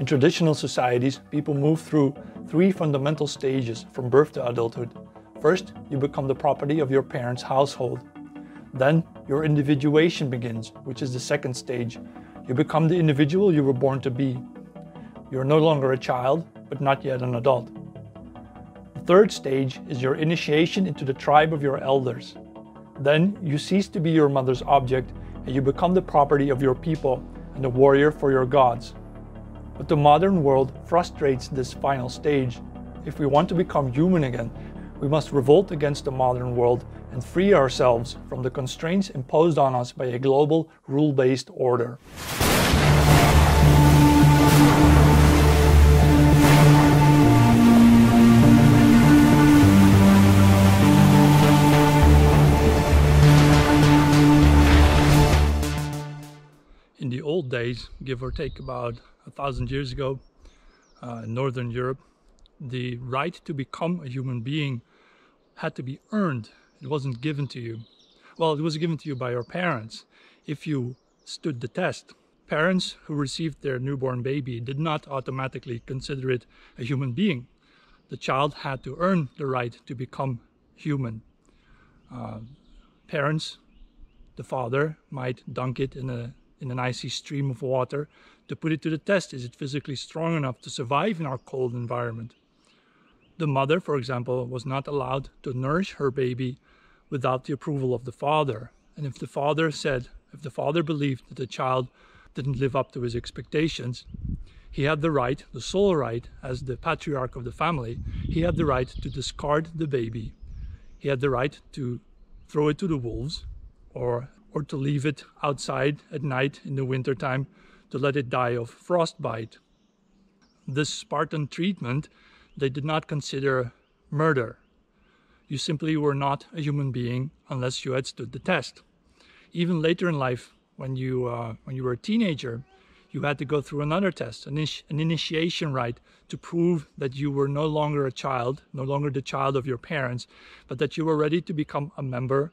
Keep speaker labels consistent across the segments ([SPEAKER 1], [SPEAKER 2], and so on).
[SPEAKER 1] In traditional societies, people move through three fundamental stages from birth to adulthood. First, you become the property of your parents' household. Then, your individuation begins, which is the second stage. You become the individual you were born to be. You're no longer a child, but not yet an adult. The third stage is your initiation into the tribe of your elders. Then you cease to be your mother's object and you become the property of your people and a warrior for your gods. But the modern world frustrates this final stage. If we want to become human again, we must revolt against the modern world and free ourselves from the constraints imposed on us by a global rule based order. Give or take about a thousand years ago, uh, in Northern Europe, the right to become a human being had to be earned. It wasn't given to you. Well, it was given to you by your parents if you stood the test. Parents who received their newborn baby did not automatically consider it a human being. The child had to earn the right to become human. Uh, parents, the father, might dunk it in a in an icy stream of water to put it to the test. Is it physically strong enough to survive in our cold environment? The mother, for example, was not allowed to nourish her baby without the approval of the father. And if the father said, if the father believed that the child didn't live up to his expectations, he had the right, the sole right, as the patriarch of the family, he had the right to discard the baby. He had the right to throw it to the wolves or or to leave it outside at night in the wintertime to let it die of frostbite. This Spartan treatment they did not consider murder. You simply were not a human being unless you had stood the test. Even later in life, when you uh, when you were a teenager, you had to go through another test, an, an initiation rite, to prove that you were no longer a child, no longer the child of your parents, but that you were ready to become a member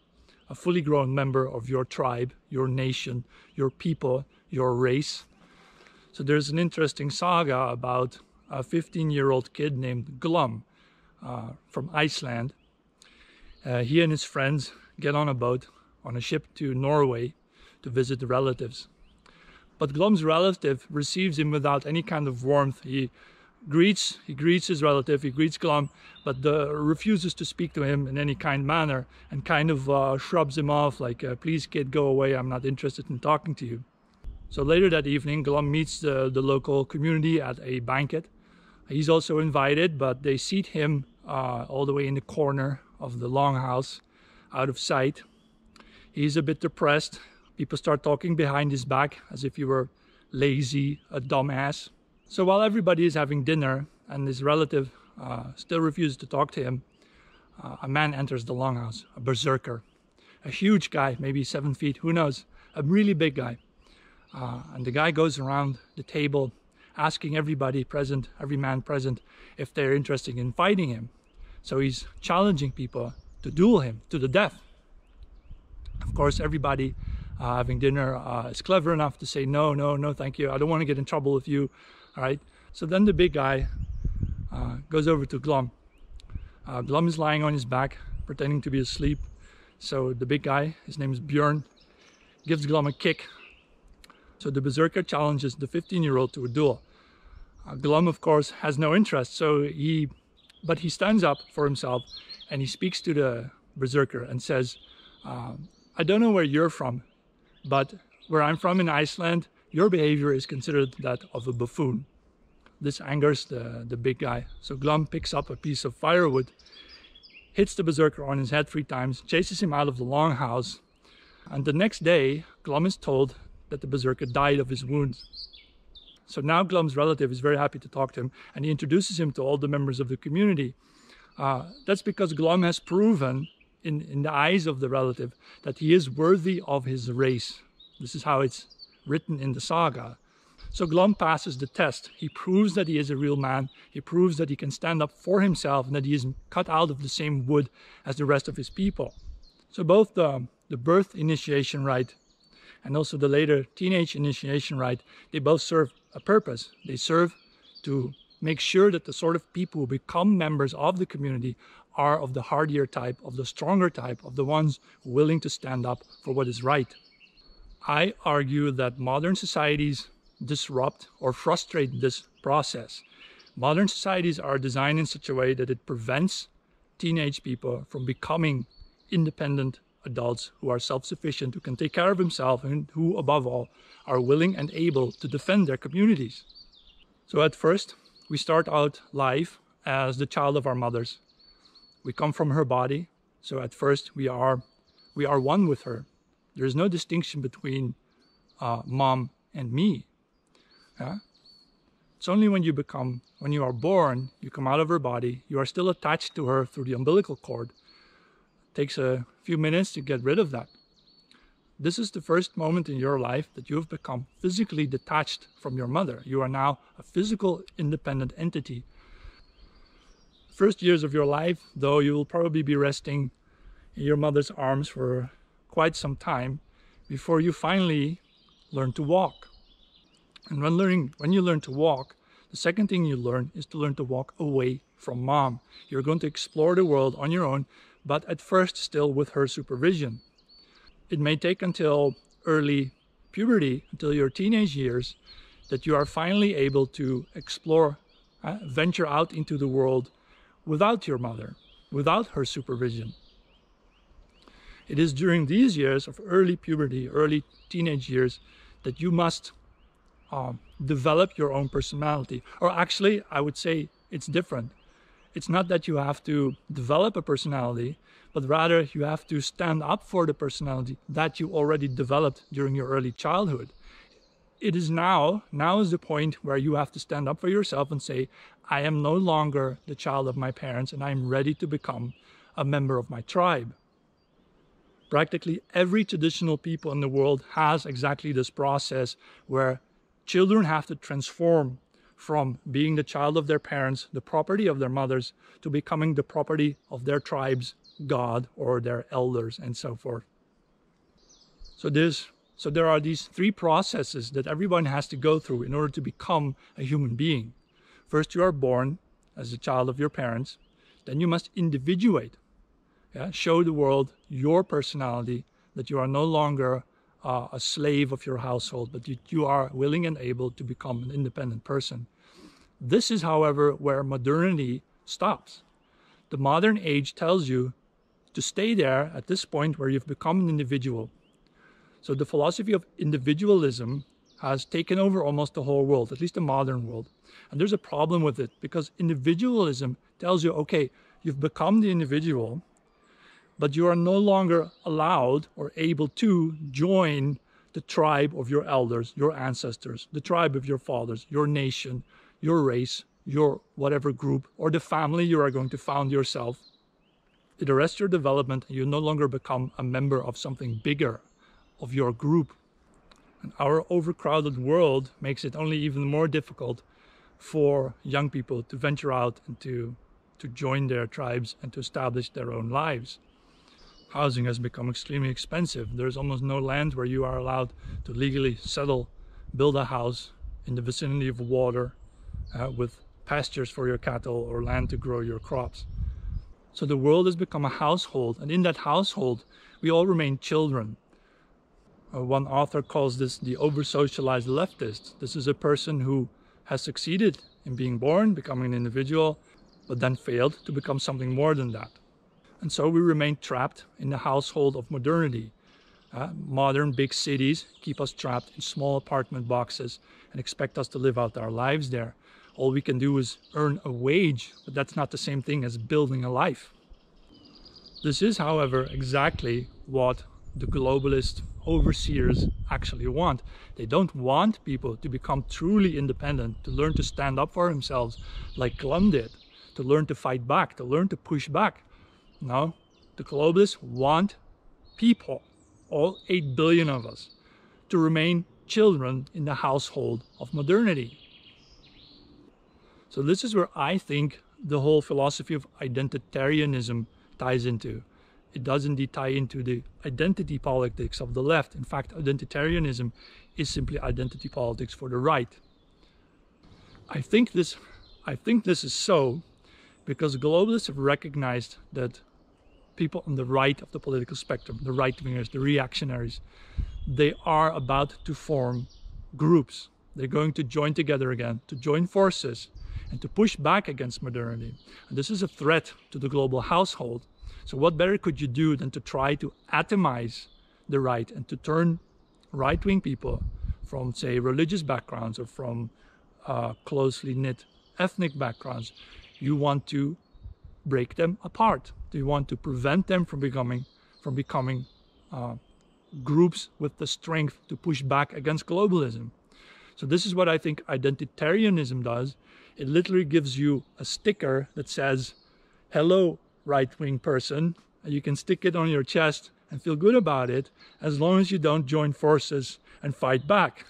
[SPEAKER 1] a fully grown member of your tribe, your nation, your people, your race. So there's an interesting saga about a 15 year old kid named Glum uh, from Iceland. Uh, he and his friends get on a boat on a ship to Norway to visit the relatives. But Glum's relative receives him without any kind of warmth. He greets he greets his relative he greets Glum but refuses to speak to him in any kind manner and kind of uh, shrubs him off like uh, please kid go away I'm not interested in talking to you. So later that evening Glum meets the, the local community at a banquet. He's also invited but they seat him uh, all the way in the corner of the longhouse out of sight. He's a bit depressed. People start talking behind his back as if he were lazy a dumbass so while everybody is having dinner and his relative uh, still refuses to talk to him, uh, a man enters the longhouse, a berserker, a huge guy, maybe seven feet, who knows, a really big guy. Uh, and the guy goes around the table asking everybody present, every man present, if they're interested in fighting him. So he's challenging people to duel him to the death. Of course, everybody uh, having dinner uh, is clever enough to say, no, no, no, thank you. I don't want to get in trouble with you. All right. So then the big guy uh, goes over to Glum. Uh, Glum is lying on his back, pretending to be asleep. So the big guy, his name is Björn, gives Glum a kick. So the berserker challenges the 15-year-old to a duel. Uh, Glum, of course, has no interest. So he, but he stands up for himself and he speaks to the berserker and says, uh, "I don't know where you're from, but where I'm from in Iceland, your behavior is considered that of a buffoon. This angers the, the big guy. So Glum picks up a piece of firewood, hits the berserker on his head three times, chases him out of the longhouse, and the next day, Glum is told that the berserker died of his wounds. So now Glum's relative is very happy to talk to him, and he introduces him to all the members of the community. Uh, that's because Glum has proven, in, in the eyes of the relative, that he is worthy of his race. This is how it's written in the saga. So Glum passes the test. He proves that he is a real man. He proves that he can stand up for himself and that he is cut out of the same wood as the rest of his people. So both the, the birth initiation rite and also the later teenage initiation rite, they both serve a purpose. They serve to make sure that the sort of people who become members of the community are of the hardier type, of the stronger type, of the ones willing to stand up for what is right. I argue that modern societies disrupt or frustrate this process. Modern societies are designed in such a way that it prevents teenage people from becoming independent adults who are self-sufficient, who can take care of themselves, and who, above all, are willing and able to defend their communities. So at first, we start out life as the child of our mothers. We come from her body, so at first we are we are one with her. There is no distinction between uh, mom and me. Yeah? It's only when you become, when you are born, you come out of her body, you are still attached to her through the umbilical cord. It takes a few minutes to get rid of that. This is the first moment in your life that you have become physically detached from your mother. You are now a physical independent entity. First years of your life, though, you will probably be resting in your mother's arms for quite some time before you finally learn to walk. And when learning, when you learn to walk, the second thing you learn is to learn to walk away from mom. You're going to explore the world on your own, but at first still with her supervision. It may take until early puberty, until your teenage years, that you are finally able to explore, uh, venture out into the world without your mother, without her supervision. It is during these years of early puberty, early teenage years, that you must um, develop your own personality. Or actually, I would say it's different. It's not that you have to develop a personality, but rather you have to stand up for the personality that you already developed during your early childhood. It is now, now is the point where you have to stand up for yourself and say, I am no longer the child of my parents and I am ready to become a member of my tribe. Practically every traditional people in the world has exactly this process where Children have to transform from being the child of their parents, the property of their mothers, to becoming the property of their tribe's god or their elders and so forth. So this so there are these three processes that everyone has to go through in order to become a human being. First you are born as a child of your parents, then you must individuate. Yeah? Show the world your personality, that you are no longer uh, a slave of your household, but you, you are willing and able to become an independent person. This is, however, where modernity stops. The modern age tells you to stay there at this point where you've become an individual. So the philosophy of individualism has taken over almost the whole world, at least the modern world. And there's a problem with it because individualism tells you, okay, you've become the individual, but you are no longer allowed or able to join the tribe of your elders, your ancestors, the tribe of your fathers, your nation, your race, your whatever group, or the family you are going to found yourself. It arrests your development and you no longer become a member of something bigger, of your group. And our overcrowded world makes it only even more difficult for young people to venture out and to, to join their tribes and to establish their own lives housing has become extremely expensive. There's almost no land where you are allowed to legally settle, build a house in the vicinity of water uh, with pastures for your cattle or land to grow your crops. So the world has become a household, and in that household, we all remain children. Uh, one author calls this the over-socialized leftist. This is a person who has succeeded in being born, becoming an individual, but then failed to become something more than that. And so we remain trapped in the household of modernity. Uh, modern big cities keep us trapped in small apartment boxes and expect us to live out our lives there. All we can do is earn a wage, but that's not the same thing as building a life. This is, however, exactly what the globalist overseers actually want. They don't want people to become truly independent, to learn to stand up for themselves like Glum did, to learn to fight back, to learn to push back. No, the globalists want people, all 8 billion of us, to remain children in the household of modernity. So this is where I think the whole philosophy of identitarianism ties into. It does indeed tie into the identity politics of the left. In fact, identitarianism is simply identity politics for the right. I think this, I think this is so because globalists have recognized that people on the right of the political spectrum, the right wingers, the reactionaries, they are about to form groups. They're going to join together again, to join forces and to push back against modernity. And this is a threat to the global household. So what better could you do than to try to atomize the right and to turn right-wing people from, say, religious backgrounds or from uh, closely knit ethnic backgrounds, you want to break them apart. You want to prevent them from becoming from becoming uh, groups with the strength to push back against globalism. So this is what I think identitarianism does. It literally gives you a sticker that says, hello, right-wing person. And you can stick it on your chest and feel good about it as long as you don't join forces and fight back.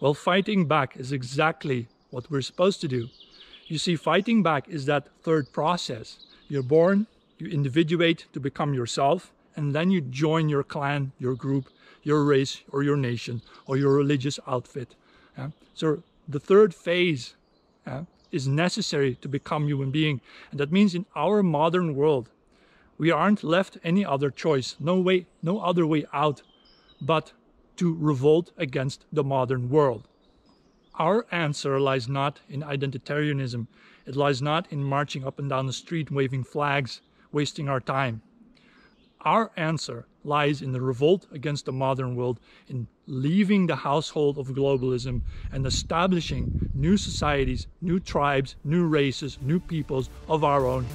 [SPEAKER 1] Well, fighting back is exactly what we're supposed to do. You see, fighting back is that third process. You're born, you individuate to become yourself, and then you join your clan, your group, your race, or your nation, or your religious outfit. Yeah? So the third phase yeah, is necessary to become human being. And that means in our modern world, we aren't left any other choice, no way, no other way out, but to revolt against the modern world. Our answer lies not in identitarianism. It lies not in marching up and down the street waving flags, wasting our time. Our answer lies in the revolt against the modern world, in leaving the household of globalism and establishing new societies, new tribes, new races, new peoples of our own.